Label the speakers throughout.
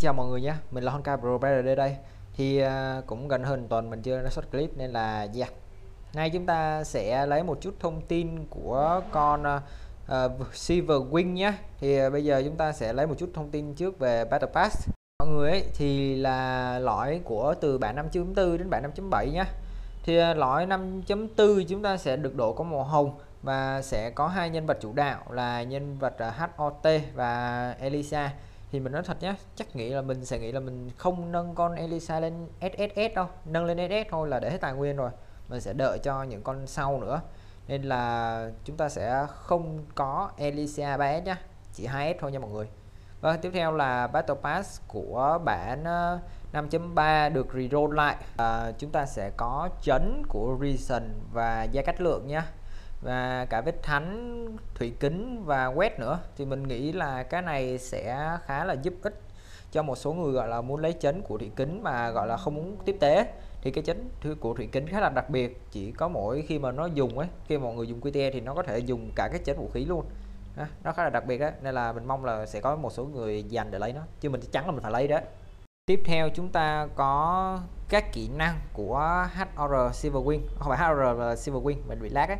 Speaker 1: chào mọi người nhé, mình là Honkai Pro BRD đây. Thì uh, cũng gần hơn tuần mình chưa ra xuất clip nên là yeah. Nay chúng ta sẽ lấy một chút thông tin của con uh, Silver Wing nhé. Thì uh, bây giờ chúng ta sẽ lấy một chút thông tin trước về Battle Pass. Mọi người ấy thì là lõi của từ bản 5.4 đến bản 5.7 nhé. Thì uh, lõi 5.4 chúng ta sẽ được độ có màu hồng và sẽ có hai nhân vật chủ đạo là nhân vật HOT và Elisa thì mình nói thật nhé chắc nghĩ là mình sẽ nghĩ là mình không nâng con Elisa lên SSS đâu. Nâng lên SS thôi là để hết tài nguyên rồi. Mình sẽ đợi cho những con sau nữa. Nên là chúng ta sẽ không có Elisa 3S nhá chỉ 2S thôi nha mọi người. Và tiếp theo là Battle Pass của bản ờ, 5.3 được reroll lại. À, chúng ta sẽ có chấn của Reason và Gia Cách Lượng nhé và cả vết thánh thủy kính và quét nữa. Thì mình nghĩ là cái này sẽ khá là giúp ích cho một số người gọi là muốn lấy chấn của thủy kính mà gọi là không muốn tiếp tế. Thì cái chấn của thủy kính khá là đặc biệt chỉ có mỗi khi mà nó dùng ấy khi mọi người dùng QTE thì nó có thể dùng cả cái chấn vũ khí luôn. Đó, nó khá là đặc biệt đấy nên là mình mong là sẽ có một số người dành để lấy nó chứ mình chắc chắn là mình phải lấy đấy tiếp theo chúng ta có các kỹ năng của HR silverwing không phải HR là Silverwing mình bị lag ấy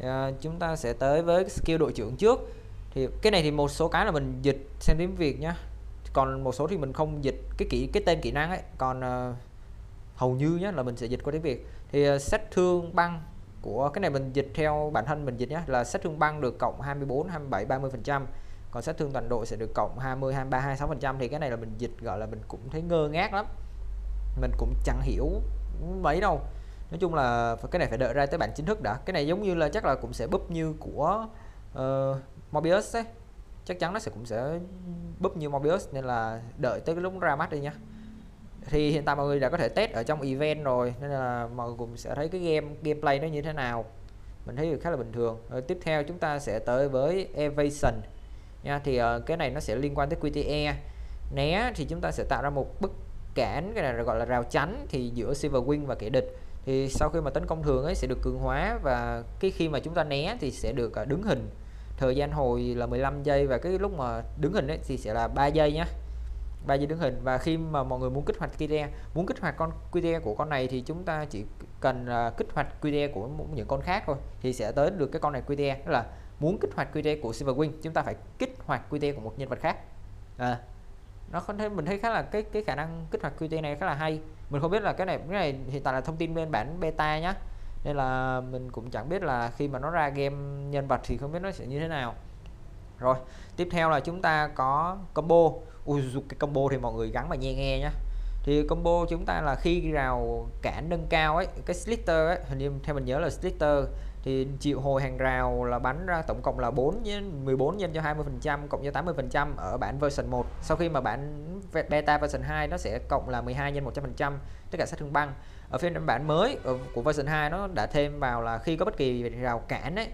Speaker 1: à, chúng ta sẽ tới với skill đội trưởng trước. Thì cái này thì một số cái là mình dịch sang tiếng Việt nhá. Còn một số thì mình không dịch cái kỹ cái tên kỹ năng ấy. Còn à, hầu như nhá là mình sẽ dịch qua tiếng Việt. Thì à, sát thương băng của cái này mình dịch theo bản thân mình dịch nhé là sát thương băng được cộng 24 27 30 phần trăm. Còn sát thương toàn đội sẽ được cộng 20 23 26 phần trăm. Thì cái này là mình dịch gọi là mình cũng thấy ngơ ngác lắm. Mình cũng chẳng hiểu mấy đâu nói chung là cái này phải đợi ra tới bản chính thức đã. Cái này giống như là chắc là cũng sẽ búp như của ờ, uh, Mobius ấy. Chắc chắn nó sẽ cũng sẽ búp như Mobius nên là đợi tới cái lúc ra mắt đi nha thì hiện tại mọi người đã có thể test ở trong event rồi nên là mọi người cũng sẽ thấy cái game gameplay nó như thế nào. Mình thấy khá là bình thường. Rồi tiếp theo chúng ta sẽ tới với evasion. Nha thì uh, cái này nó sẽ liên quan tới QTE né thì chúng ta sẽ tạo ra một bức cản cái này gọi là rào chắn thì giữa Silver Wing và kẻ địch thì sau khi mà tấn công thường ấy sẽ được cường hóa và cái khi mà chúng ta né thì sẽ được à, đứng hình. Thời gian hồi là 15 giây và cái lúc mà đứng hình ấy thì sẽ là 3 giây nhé 3 giây đứng hình và khi mà mọi người muốn kích hoạt QTE muốn kích hoạt con QTE của con này thì chúng ta chỉ cần uh, kích hoạt QTE của những con khác thôi thì sẽ tới được cái con này QTE là muốn kích hoạt QTE của Silverwing chúng ta phải kích hoạt QTE của một nhân vật khác. À, nó không thể mình thấy khá là, cái cái khả năng kích hoạt QT này khá là hay. Mình không biết là cái này cái này hiện tại là thông tin bên bản beta nhá. Nên là mình cũng chẳng biết là khi mà nó ra game nhân vật thì không biết nó sẽ như thế nào. Rồi, tiếp theo là chúng ta có combo. Ui cái combo thì mọi người gắn mà nghe nghe nhá. Thì combo chúng ta là khi rào cản nâng cao ấy, cái slitter ấy, hình như theo mình nhớ là slitter thì chịu hồi hàng rào là bắn ra tổng cộng là 4 nhân 14 nhân cho 20 phần trăm cộng cho 80 phần trăm ở bản version 1 sau khi mà bản beta version 2 nó sẽ cộng là 12 nhân 100 phần trăm, tất cả sát thương băng. Ở phiên bản mới của version 2 nó đã thêm vào là khi có bất kỳ rào cản ấy,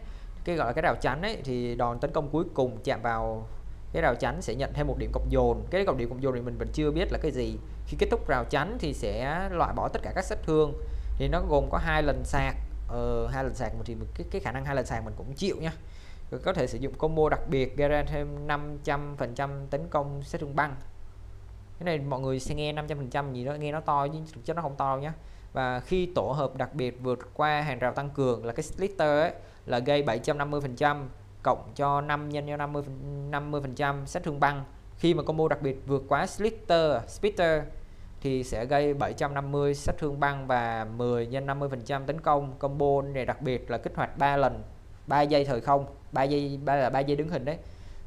Speaker 1: cái gọi là cái rào chắn ấy, thì đòn tấn công cuối cùng chạm vào cái rào chắn sẽ nhận thêm một điểm cộng dồn. Cái cộng điểm cộng dồn thì mình vẫn chưa biết là cái gì. Khi kết thúc rào chắn thì sẽ loại bỏ tất cả các sát thương. Thì nó gồm có hai lần sạc uh, hai lần sạc thì cái cái khả năng hai lần sạc mình cũng chịu nha. Có thể sử dụng combo đặc biệt gây ra thêm 500 phần trăm tấn công sát thương băng. Cái này mọi người sẽ nghe 500 phần trăm gì đó nghe nó to nhưng thực chất nó không to nhé và khi tổ hợp đặc biệt vượt qua hàng rào tăng cường là cái splitter ấy là gây 750 phần trăm cộng cho 5 nhân cho 50 50 phần trăm sát thương băng. Khi mà combo đặc biệt vượt quá splitter splitter thì sẽ gây 750 sát thương băng và 10 nhân 50% tấn công. Combo này đặc biệt là kích hoạt 3 lần 3 giây thời không 3 giây 3 là 3 giây đứng hình đấy.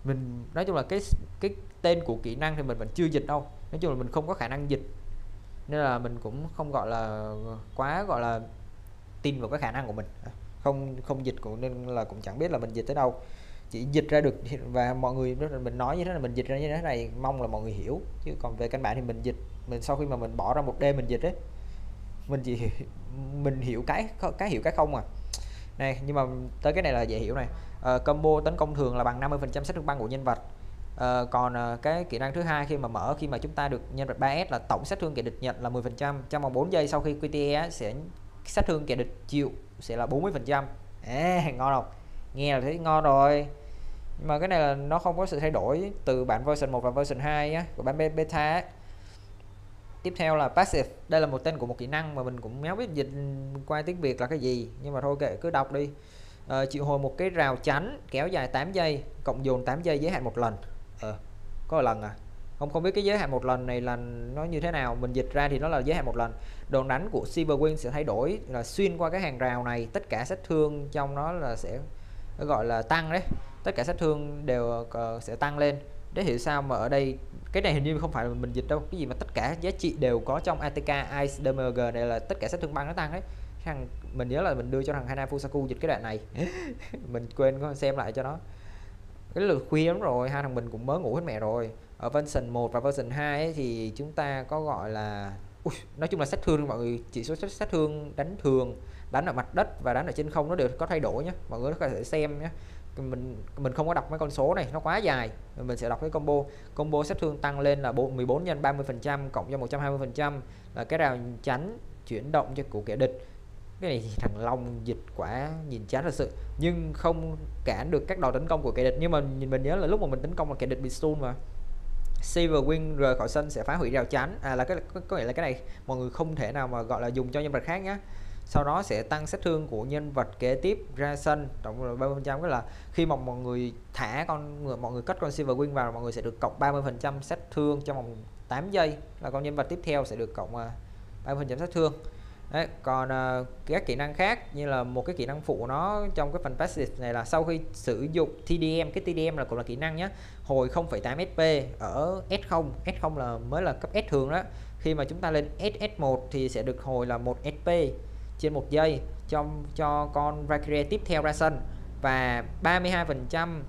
Speaker 1: Mình, nói chung là cái cái tên của kỹ năng thì mình vẫn chưa dịch đâu. Nói chung là mình không có khả năng dịch. Nên là mình cũng không gọi là, quá gọi là tin vào cái khả năng của mình. À, không không dịch cũng nên là cũng chẳng biết là mình dịch tới đâu chỉ dịch ra được và mọi người mình nói như thế là mình dịch ra như thế này mong là mọi người hiểu. Chứ còn về căn bản thì mình dịch mình sau khi mà mình bỏ ra một đêm mình dịch ấy mình chỉ mình hiểu cái cái hiểu cái không à. Này nhưng mà tới cái này là dễ hiểu này. À, combo tấn công thường là bằng 50 phần trăm sát thương băng của nhân vật. À, còn à, cái kỹ năng thứ hai khi mà mở khi mà chúng ta được nhân vật 3S là tổng sát thương kẻ địch nhận là 10 phần trăm. Trong vòng 4 giây sau khi QTE sẽ sát thương kẻ địch chịu sẽ là 40 phần trăm. À, ngon không? Nghe là thấy ngon rồi. Nhưng mà cái này là nó không có sự thay đổi từ bản version 1 và version 2 á, của bản beta ấy. tiếp theo là passive. Đây là một tên của một kỹ năng mà mình cũng méo biết dịch qua tiếng Việt là cái gì. Nhưng mà thôi kệ cứ đọc đi. Ờ, à, chịu hồi một cái rào chắn kéo dài 8 giây cộng dồn 8 giây giới hạn một lần. Ờ, có một lần à? Không không biết cái giới hạn một lần này là nó như thế nào. Mình dịch ra thì nó là giới hạn một lần. Đòn đánh của Cyberwing sẽ thay đổi là xuyên qua cái hàng rào này tất cả sát thương trong nó là sẽ gọi là tăng đấy. Tất cả sát thương đều uh, sẽ tăng lên. Để hiểu sao mà ở đây cái này hình như không phải là mình dịch đâu. Cái gì mà tất cả giá trị đều có trong ATK Ice DMG này là tất cả sát thương băng nó tăng đấy. Thằng mình nhớ là mình đưa cho thằng Hana Fusaku dịch cái đoạn này. Mình quên có xem lại cho nó. Cái lượt khuya lắm rồi hai thằng mình cũng mới ngủ hết mẹ rồi. Ở version 1 và version 2 ấy, thì chúng ta có gọi là Ui, nói chung là sát thương mọi người chỉ số sát thương đánh thường đánh ở mặt đất và đánh ở trên không nó đều có thay đổi nhé mọi người có thể xem nhé mình mình không có đọc mấy con số này nó quá dài. Mình sẽ đọc cái combo. Combo sát thương tăng lên là 14 nhân 30 phần trăm cộng cho 120 phần trăm là cái rào chắn chuyển động cho của kẻ địch. Cái này thằng Long dịch quả nhìn chán thật sự. Nhưng không cản được các đòn tấn công của kẻ địch. Nhưng mà mình nhớ là lúc mà mình tấn công là kẻ địch bị stun mà Silver Wing rời khỏi sân sẽ phá hủy rào chắn. À là cái có, có nghĩa là cái này mọi người không thể nào mà gọi là dùng cho nhân vật khác nhé sau đó sẽ tăng sát thương của nhân vật kế tiếp ra sân tổng là 30 phần trăm là khi mà mọi người thả con người mọi người cất con Silver Wing vào mọi người sẽ được cộng 30 phần trăm sát thương trong vòng 8 giây. Là con nhân vật tiếp theo sẽ được cộng à, 30 phần trăm sát thương. Đấy, còn uh, các kỹ năng khác như là một cái kỹ năng phụ nó trong cái phần passive này là sau khi sử dụng TDM cái TDM là cũng là kỹ năng nhé hồi 0,8 SP ở S0 S0 là mới là cấp S thường đó. Khi mà chúng ta lên SS1 thì sẽ được hồi là 1 SP trên một giây cho cho con Valkyrie tiếp theo ra sân. Và 32%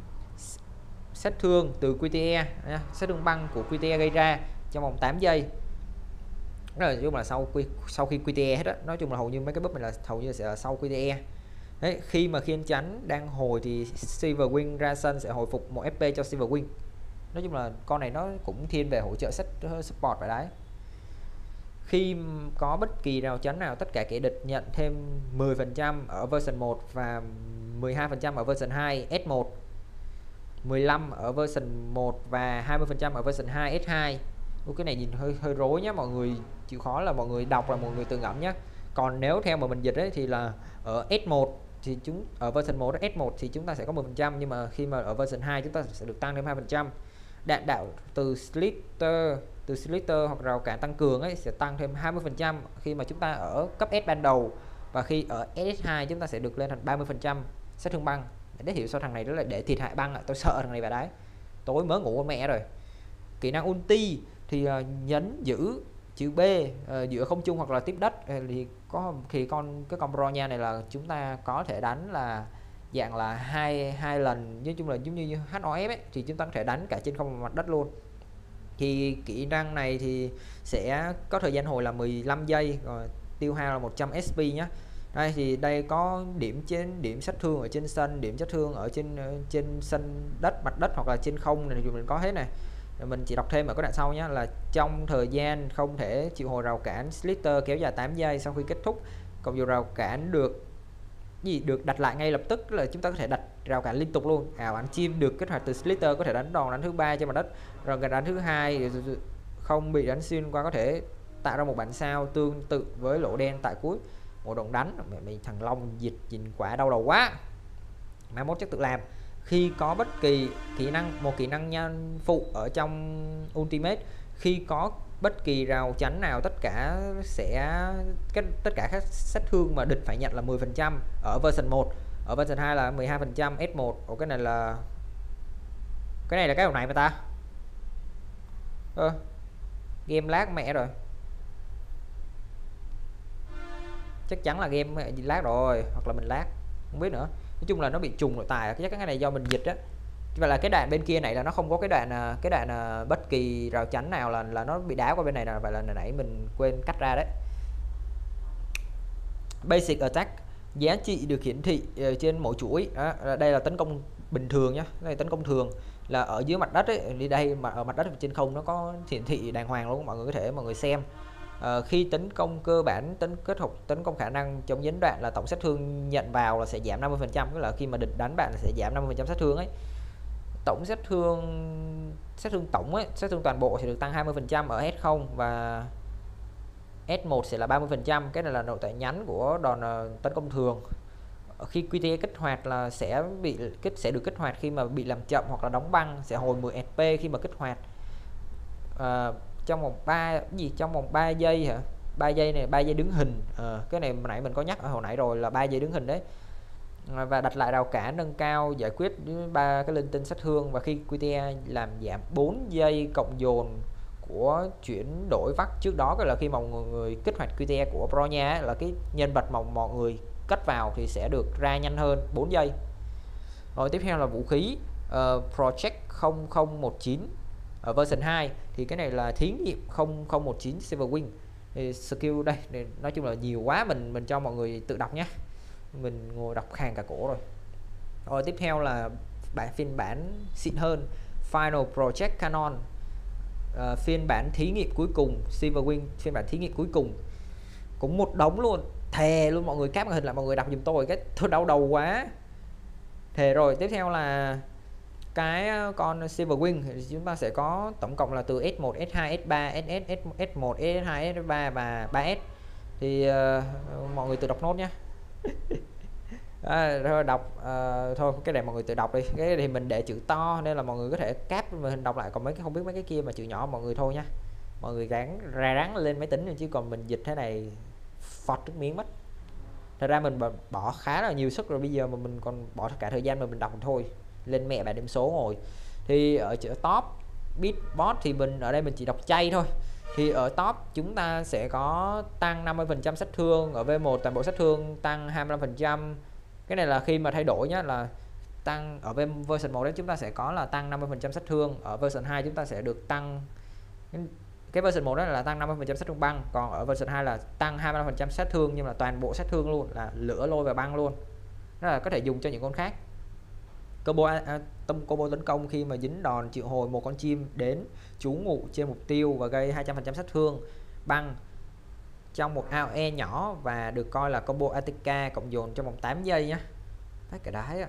Speaker 1: sát thương từ QTE sát thương băng của QTE gây ra trong vòng 8 giây. Nói chung là sau sau khi QTE hết á nói chung là hầu như mấy cái búp này là hầu như sẽ là sau QTE Đấy, khi mà khiên chánh đang hồi thì Silver Wing ra sân sẽ hồi phục một FP cho Silver Wing. Nói chung là con này nó cũng thiên về hỗ trợ ờ, support vậy đấy khi có bất kỳ rào chắn nào tất cả kẻ địch nhận thêm 10% ở version 1 và 12% ở version 2 S1 15 ở version 1 và 20% ở version 2 S2 Ủa, cái này nhìn hơi hơi rối nhé mọi người chịu khó là mọi người đọc là mọi người tự ngẫm nhé còn nếu theo mà mình dịch ấy thì là ở S1 thì chúng ở version 1 S1 thì chúng ta sẽ có 10% nhưng mà khi mà ở version 2 chúng ta sẽ được tăng thêm 2% đạn đạo từ slitter từ slitter hoặc rào cản tăng cường ấy sẽ tăng thêm 20% khi mà chúng ta ở cấp S ban đầu. Và khi ở SS2 chúng ta sẽ được lên thành 30% sát thương băng. Để hiểu sao thằng này đó là để thiệt hại băng à. tôi sợ thằng này vào đấy. Tối mới ngủ con mẹ rồi. Kỹ năng ulti thì uh, nhấn giữ chữ B uh, giữa không trung hoặc là tiếp đất. Uh, thì có khi con cái con bronya này là chúng ta có thể đánh là dạng là hai hai lần. Nói chung là giống như HOF ấy, thì chúng ta có thể đánh cả trên không mặt đất luôn thì kỹ năng này thì sẽ có thời gian hồi là 15 giây, rồi tiêu hao là 100 SP nhé đây, thì đây có điểm trên, điểm sát thương ở trên sân, điểm sát thương ở trên ờ, trên sân đất, mặt đất hoặc là trên không này, thì mình có hết này. Mình chỉ đọc thêm ở cái đoạn sau nhé là trong thời gian không thể chịu hồi rào cản slitter kéo dài 8 giây sau khi kết thúc, còn dù rào cản được gì được đặt lại ngay lập tức là chúng ta có thể đặt rào cản liên tục luôn. À, Ảo ảnh chim được kết hoạt từ slitter có thể đánh đòn đánh thứ ba trên mặt đất, rồi gần đánh thứ hai không bị đánh xuyên qua có thể tạo ra một bản sao tương tự với lỗ đen tại cuối. Một đòn đánh, mẹ mình thằng long dịch nhìn quả đau đầu quá. Mai mốt chắc tự làm. Khi có bất kỳ kỹ năng, một kỹ năng nhân phụ ở trong ultimate khi có bất kỳ rào chắn nào, tất cả sẽ, cái, tất cả các sát thương mà địch phải nhận là 10% ở version 1 ở version 2 là 12% S1 Ủa, cái này là, cái này là cái hồi này mà ta? Ơ, game lag mẹ rồi. Chắc chắn là game lag rồi, hoặc là mình lag, không biết nữa. Nói chung là nó bị trùng nội tài, chắc cái này do mình dịch á và là cái đoạn bên kia này là nó không có cái đoạn à, cái đoạn à, bất kỳ rào chắn nào là là nó bị đá qua bên này là vậy là nãy mình quên cắt ra đấy. Basic attack giá trị được hiển thị ờ, trên mỗi chuỗi. Đó, đây là tấn công bình thường nhé đây là tấn công thường. Là ở dưới mặt đất ấy đi đây mà ở mặt đất trên không nó có hiển thị đàng hoàng luôn mọi người có thể mọi người xem. À, khi tấn công cơ bản tấn kết hợp tấn công khả năng chống gián đoạn là tổng sát thương nhận vào là sẽ giảm 50 phần trăm tức là khi mà địch đánh bạn là sẽ giảm 50 phần trăm sát thương ấy tổng sát thương sát thương tổng ấy, sát thương toàn bộ sẽ được tăng 20% ở S0 và S1 sẽ là 30% cái này là nội tại nhánh của đòn ờ, tấn công thường. Khi QTE kích hoạt là sẽ bị kích sẽ được kích hoạt khi mà bị làm chậm hoặc là đóng băng sẽ hồi 10 SP khi mà kích hoạt. À, trong vòng 3 gì? Trong vòng 3 giây hả? 3 giây này 3 giây đứng hình. À, cái này nãy mình có nhắc ở hồi nãy rồi là 3 giây đứng hình đấy. Ờ, và đặt lại rào cản nâng cao giải quyết ba cái linh tinh sát thương và khi QTE làm giảm 4 giây cộng dồn của chuyển đổi vắt trước đó cái là khi mà mọi người kích hoạt QTE của Pro nha là cái nhân vật mà mọi người cất vào thì sẽ được ra nhanh hơn 4 giây. Rồi tiếp theo là vũ khí uh, Project 0019 ở ờ, version 2 thì cái này là thí nghiệm 0019 Silverwing thì skill đây nói chung là nhiều quá mình mình cho mọi người tự đọc nhé mình ngồi đọc khàn cả cổ rồi. Rồi tiếp theo là bản phiên bản xịn hơn Final Project Canon. Uh, phiên bản thí nghiệm cuối cùng silverwing phiên bản thí nghiệm cuối cùng. Cũng một đống luôn thề luôn mọi người cáp màn hình lại mọi người đọc giùm tôi cái tôi đau đầu quá. Thề rồi tiếp theo là cái ờ, con silverwing thì chúng ta sẽ có tổng cộng là từ S1, S2, S3, SS, S1, S2, S3 và 3S thì uh, mọi người tự đọc nốt nhé à, thôi đọc à, thôi cái này mọi người tự đọc đi. Cái thì mình để chữ to nên là mọi người có thể cáp mình hình đọc lại. Còn mấy cái không biết mấy cái kia mà chữ nhỏ mọi người thôi nha. Mọi người gắn ra ráng lên máy tính chứ còn mình dịch thế này phọt trước miếng mất. Thật ra mình bỏ khá là nhiều sức rồi bây giờ mà mình còn bỏ cả thời gian mà mình đọc thôi. Lên mẹ bài điểm số ngồi. Thì ở chữ top bitbot thì mình ở đây mình chỉ đọc chay thôi. Thì ở top chúng ta sẽ có tăng 50% sát thương ở V1 toàn bộ sát thương tăng 25% cái này là khi mà thay đổi nhá là tăng ở bên version 1 đấy chúng ta sẽ có là tăng 50% sát thương. Ở version 2 chúng ta sẽ được tăng cái version 1 đó là tăng 50% sát thương băng còn ở version 2 là tăng 25% sát thương nhưng mà toàn bộ sát thương luôn là lửa lôi và băng luôn. Đó là có thể dùng cho những con khác. Combo à, tâm combo tấn công khi mà dính đòn triệu hồi một con chim đến trú ngụ trên mục tiêu và gây 200% sát thương. Băng trong một AOE nhỏ và được coi là combo ATK cộng dồn trong vòng 8 giây nhé Phát cả đáy à.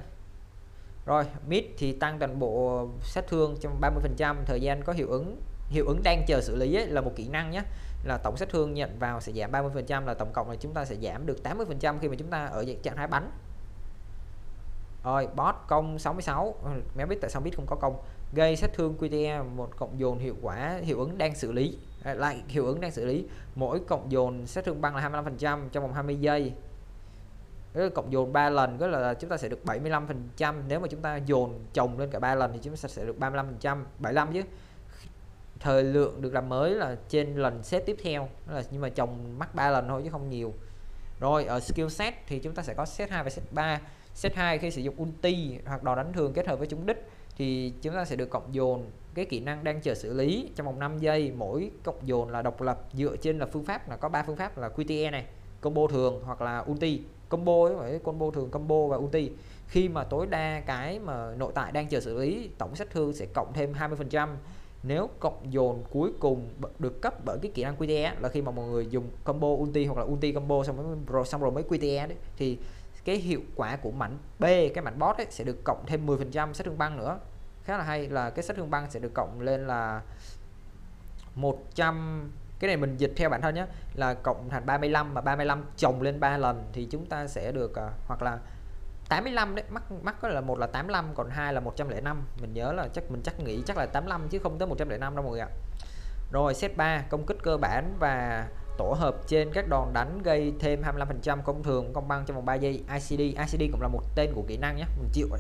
Speaker 1: Rồi mid thì tăng toàn bộ sát thương trong 30% thời gian có hiệu ứng hiệu ứng đang chờ xử lý ấy, là một kỹ năng nhé là tổng sát thương nhận vào sẽ giảm 30% là tổng cộng là chúng ta sẽ giảm được 80% khi mà chúng ta ở trạng thái bắn. Rồi bot công 66 méo biết tại sao biết không có công? Gây sát thương QTE một cộng dồn hiệu quả hiệu ứng đang xử lý lại hiệu ứng đang xử lý. Mỗi cộng dồn sát thương băng là 25% trong vòng 20 giây. Cái cộng dồn 3 lần có là chúng ta sẽ được 75% nếu mà chúng ta dồn chồng lên cả ba lần thì chúng ta sẽ được 35% 75 chứ. Thời lượng được làm mới là trên lần xếp tiếp theo. Là nhưng mà chồng mắc 3 lần thôi chứ không nhiều. Rồi, ở skill set thì chúng ta sẽ có set 2 và set 3 set 2 khi sử dụng ulti hoặc đòn đánh thường kết hợp với chúng đích thì chúng ta sẽ được cộng dồn cái kỹ năng đang chờ xử lý trong vòng 5 giây. Mỗi cộng dồn là độc lập dựa trên là phương pháp là có ba phương pháp là QTE này combo thường hoặc là ulti. Combo ấy combo thường combo và ulti. Khi mà tối đa cái mà nội tại đang chờ xử lý tổng sát thương sẽ cộng thêm 20% nếu cộng dồn cuối cùng được cấp bởi cái kỹ năng QTE là khi mà mọi người dùng combo ulti hoặc là ulti combo xong rồi xong rồi mới QTE đấy thì cái hiệu quả của mảnh B cái mảnh boss ấy, sẽ được cộng thêm 10% sát thương băng nữa khá là hay là cái sách hương băng sẽ được cộng lên là 100 cái này mình dịch theo bản thân nhé là cộng thành 35 mà 35 chồng lên 3 lần thì chúng ta sẽ được uh, hoặc là 85 đấy mắc mắc có là một là 85 còn hai là 105 mình nhớ là chắc mình chắc nghĩ chắc là 85 chứ không tới 105 đâu mọi người ạ. Rồi set 3 công kích cơ bản và tổ hợp trên các đòn đánh gây thêm 25% công thường công băng trong vòng 3 giây ICD ICD cũng là một tên của kỹ năng nhé mình chịu rồi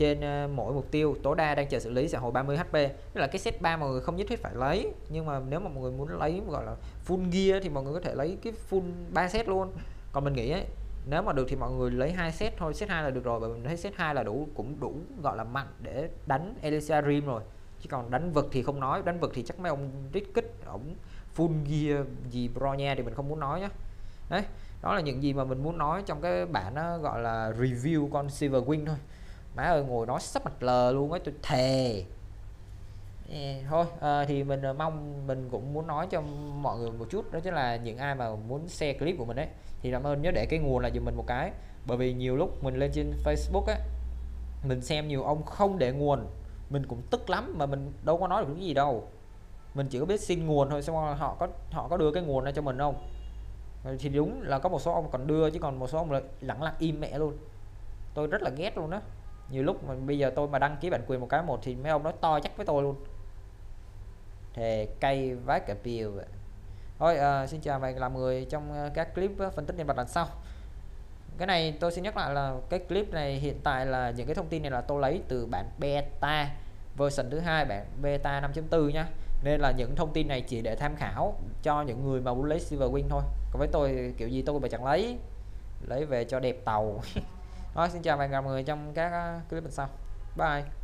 Speaker 1: trên ờ, mỗi mục tiêu. Tối đa đang chờ xử lý sẽ hồi 30 HP tức là cái set 3 mọi người không nhất thiết phải lấy. Nhưng mà nếu mà mọi người muốn lấy gọi là full gear thì mọi người có thể lấy cái full 3 set luôn. Còn mình nghĩ ấy, nếu mà được thì mọi người lấy hai set thôi. Set 2 là được rồi bởi mình thấy set 2 là đủ cũng đủ gọi là mạnh để đánh Elysia Rim rồi. Chứ còn đánh vực thì không nói. Đánh vực thì chắc mấy ông rít kích ổng full gear gì Bronya thì mình không muốn nói nhá. Đấy đó là những gì mà mình muốn nói trong cái bản ờ, gọi là review con Silver Wing thôi má ơi ngồi nói sắp mặt lờ luôn ấy tôi thề. Thôi à, thì mình ờ, mong mình cũng muốn nói cho mọi người một chút đó chính là những ai mà muốn share clip của mình ấy thì làm ơn nhớ để cái nguồn là giùm mình một cái. Bởi vì nhiều lúc mình lên trên Facebook á mình xem nhiều ông không để nguồn mình cũng tức lắm mà mình đâu có nói được cái gì đâu. Mình chỉ có biết xin nguồn thôi xong họ có họ có đưa cái nguồn này cho mình không? Ờ, thì đúng là có một số ông còn đưa chứ còn một số ông lại lặng lặng im mẹ luôn. Tôi rất là ghét luôn đó nhiều lúc mà bây giờ tôi mà đăng ký bản quyền một cái một thì mấy ông nói to chắc với tôi luôn. Thề cây vái cả piều thôi uh, xin chào mày làm người trong ờ, các clip ờ, phân tích nhân vật lần sau. Cái này tôi xin nhắc lại là cái clip này hiện tại là những cái thông tin này là tôi lấy từ bản beta version thứ hai bản beta 5.4 nhá. Nên là những thông tin này chỉ để tham khảo cho những người mà muốn lấy silver wing thôi. Còn với tôi kiểu gì tôi mà chẳng lấy. Lấy về cho đẹp tàu. đó xin chào và hẹn gặp người trong các ờ, clip lần sau. Bye.